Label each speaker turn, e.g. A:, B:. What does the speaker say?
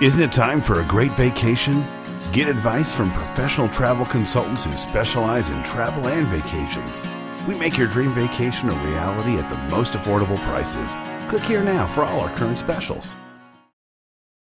A: Isn't it time for a great vacation? Get advice from professional travel consultants who specialize in travel and vacations. We make your dream vacation a reality at the most affordable prices. Click here now for all our current specials.